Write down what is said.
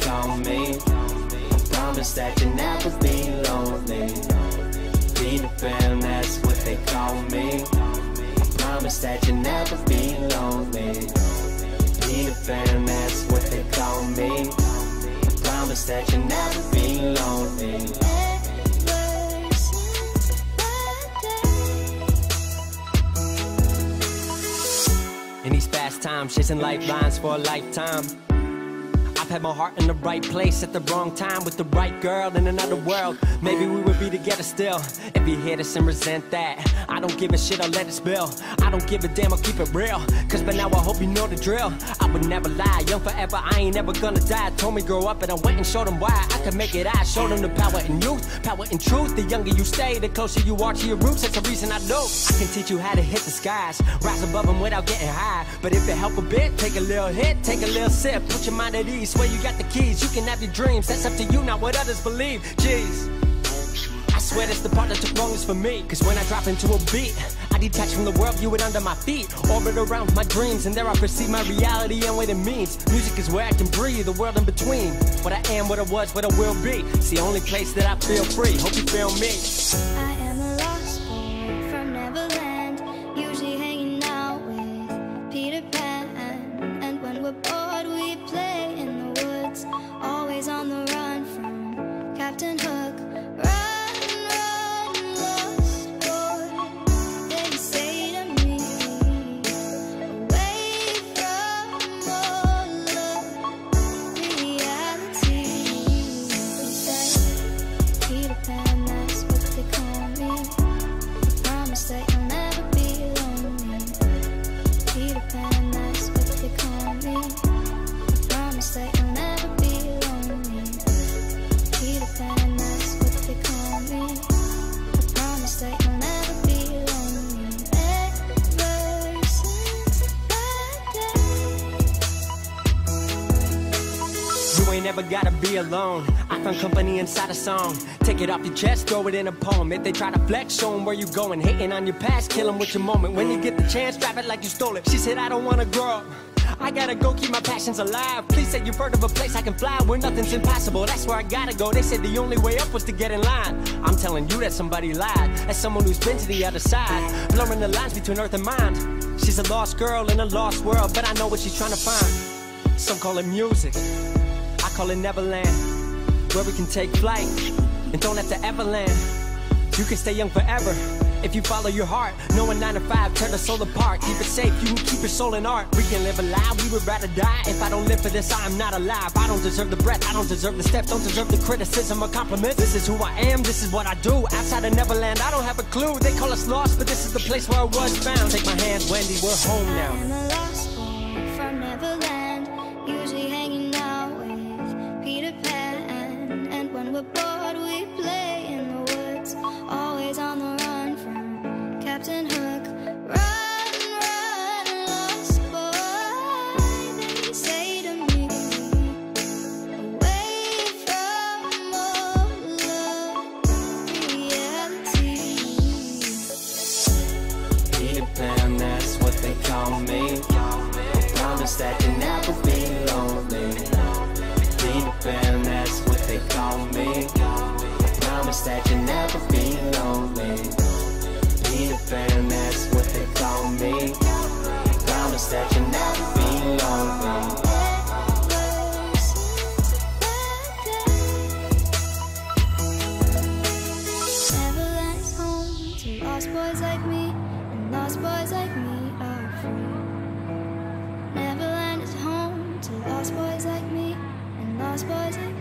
call me. Promise that you'll never be lonely. Peter Pan, that's what they call me. Promise that you'll never be lonely. Peter Pan, that's what they call me. Promise that you'll never be lonely. In these fast times, chasing lifelines for a lifetime. I've had my heart in the right place at the wrong time with the right girl in another world. Maybe we would be together still if you hate us and resent that. I don't give a shit, I'll let it spill. I don't give a damn, I'll keep it real. Cause by now I hope you know the drill. I would never lie, young forever, I ain't never gonna die. Told me grow up and I went and showed them why I could make it. I showed them the power in youth, power in truth. The younger you stay, the closer you are to your roots. That's the reason I know I can teach you how to hit the skies, rise above them without getting high. But if it help a bit, take a little hit, take a little sip, put your mind at ease. Swear you got the keys, you can have your dreams. That's up to you, not what others believe. Jeez. I swear that's the part that took longest for me. Cause when I drop into a beat, I detach from the world, view it under my feet. Orbit around my dreams, and there I perceive my reality and what it means. Music is where I can breathe, the world in between. What I am, what I was, what I will be. It's the only place that I feel free. Hope you feel me. Gotta be alone. I found company inside a song. Take it off your chest, throw it in a poem. If they try to flex, show 'em where you going. Hating on your past, kill 'em with your moment. When you get the chance, drive it like you stole it. She said, I don't wanna grow up. I gotta go keep my passions alive. Please say you've heard of a place I can fly where nothing's impossible. That's where I gotta go. They said the only way up was to get in line. I'm telling you that somebody lied. As someone who's been to the other side, blurring the lines between earth and mind. She's a lost girl in a lost world, but I know what she's trying to find. Some call it music. Call it Neverland, where we can take flight and don't have to ever land. You can stay young forever if you follow your heart. No one nine to five, tear the soul apart. Keep it safe, you can keep your soul in art. We can live a alive, we would rather die. If I don't live for this, I am not alive. I don't deserve the breath, I don't deserve the steps, don't deserve the criticism or compliments. This is who I am, this is what I do. Outside of Neverland, I don't have a clue. They call us lost, but this is the place where I was found. Take my hand, Wendy, we're home now. When we're bored, we play in the woods, always on the run from Captain Hook. Run, run, lost boy, they say to me. Away from all reality. Peter Pan, that's what they call me. I promise that lost boys like me, and lost boys like me are free. Neverland is home to lost boys like me, and lost boys like me.